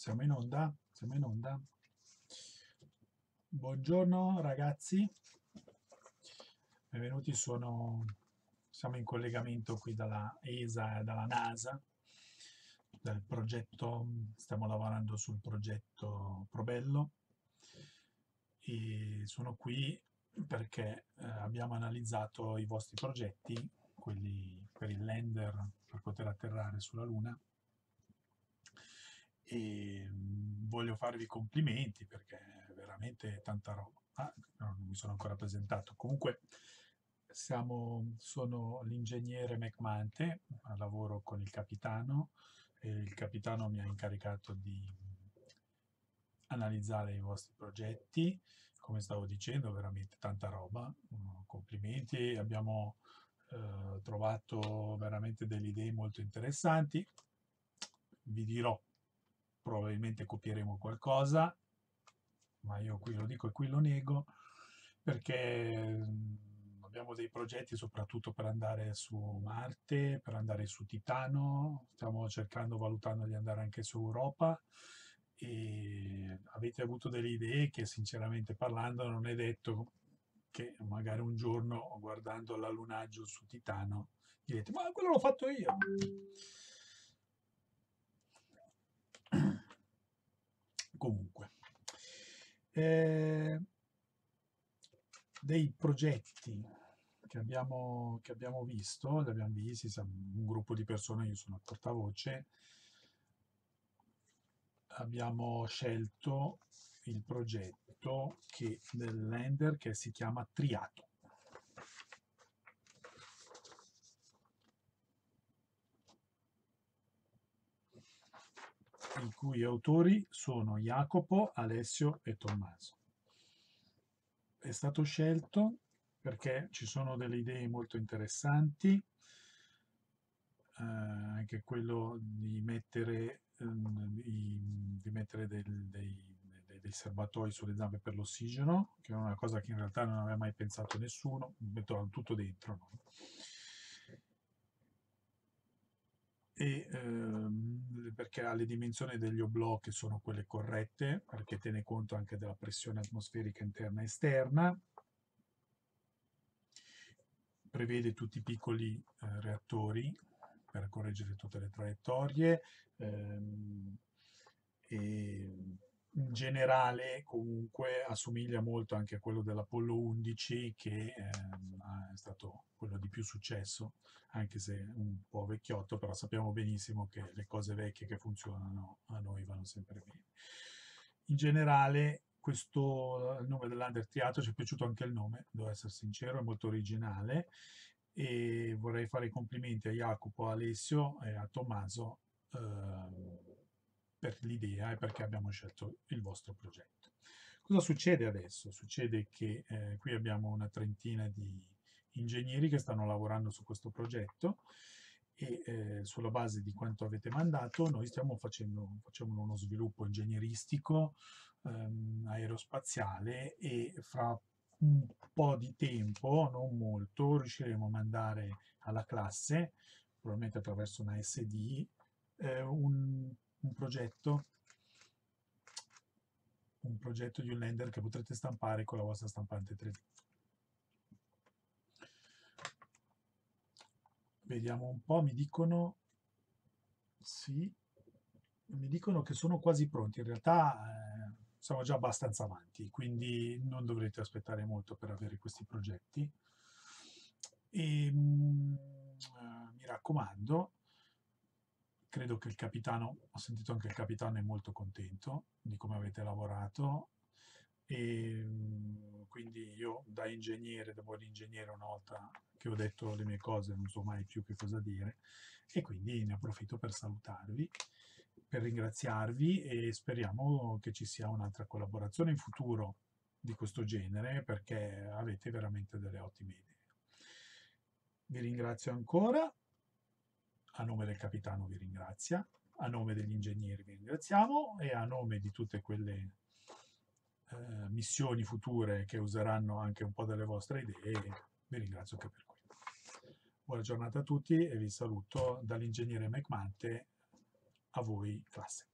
Siamo in onda? Siamo in onda? Buongiorno ragazzi, benvenuti, sono, siamo in collegamento qui dalla ESA e dalla NASA, del progetto, stiamo lavorando sul progetto Probello e sono qui perché eh, abbiamo analizzato i vostri progetti, quelli per il lander per poter atterrare sulla Luna e mm, voglio farvi complimenti perché è veramente tanta roba. Ah, non mi sono ancora presentato. Comunque siamo, sono l'ingegnere McMante, lavoro con il capitano e il capitano mi ha incaricato di analizzare i vostri progetti. Come stavo dicendo, veramente tanta roba. Complimenti, abbiamo eh, trovato veramente delle idee molto interessanti. Vi dirò probabilmente copieremo qualcosa, ma io qui lo dico e qui lo nego, perché abbiamo dei progetti soprattutto per andare su Marte, per andare su Titano, stiamo cercando, valutando di andare anche su Europa e avete avuto delle idee che sinceramente parlando non è detto che magari un giorno guardando l'allunaggio su Titano direte ma quello l'ho fatto io comunque eh, dei progetti che abbiamo, che abbiamo visto, li abbiamo visti, un gruppo di persone, io sono a portavoce, abbiamo scelto il progetto che, del lender che si chiama Triato. I cui autori sono Jacopo, Alessio e Tommaso. È stato scelto perché ci sono delle idee molto interessanti, eh, anche quello di mettere, eh, di mettere del, dei, dei, dei, serbatoi sulle zampe per l'ossigeno, che è una cosa che in realtà non aveva mai pensato nessuno, mettono tutto dentro. No? E ehm, perché ha le dimensioni degli oblò che sono quelle corrette, perché tiene conto anche della pressione atmosferica interna e esterna, prevede tutti i piccoli eh, reattori per correggere tutte le traiettorie ehm, e in generale comunque assomiglia molto anche a quello dell'Apollo 11 che ehm, è stato quello di più successo anche se un po' vecchiotto però sappiamo benissimo che le cose vecchie che funzionano a noi vanno sempre bene. In generale questo il nome dell'Under Triato ci è piaciuto anche il nome devo essere sincero è molto originale e vorrei fare i complimenti a Jacopo, a Alessio e a Tommaso eh, per l'idea e perché abbiamo scelto il vostro progetto. Cosa succede adesso? Succede che eh, qui abbiamo una trentina di ingegneri che stanno lavorando su questo progetto e eh, sulla base di quanto avete mandato noi stiamo facendo, facendo uno sviluppo ingegneristico ehm, aerospaziale e fra un po' di tempo, non molto, riusciremo a mandare alla classe, probabilmente attraverso una SD, eh, un un progetto un progetto di un lender che potrete stampare con la vostra stampante 3D. Vediamo un po', mi dicono sì, mi dicono che sono quasi pronti, in realtà eh, siamo già abbastanza avanti, quindi non dovrete aspettare molto per avere questi progetti. E mh, mm, eh, mi raccomando, credo che il capitano, ho sentito anche il capitano è molto contento di come avete lavorato e mm, quindi io da ingegnere, da buon ingegnere una volta che ho detto le mie cose non so mai più che cosa dire e quindi ne approfitto per salutarvi, per ringraziarvi e speriamo che ci sia un'altra collaborazione in futuro di questo genere perché avete veramente delle ottime idee. Vi ringrazio ancora a nome del capitano vi ringrazia, a nome degli ingegneri vi ringraziamo e a nome di tutte quelle eh, missioni future che useranno anche un po' delle vostre idee, vi ringrazio anche per questo. Buona giornata a tutti e vi saluto dall'ingegnere McMante a voi classe.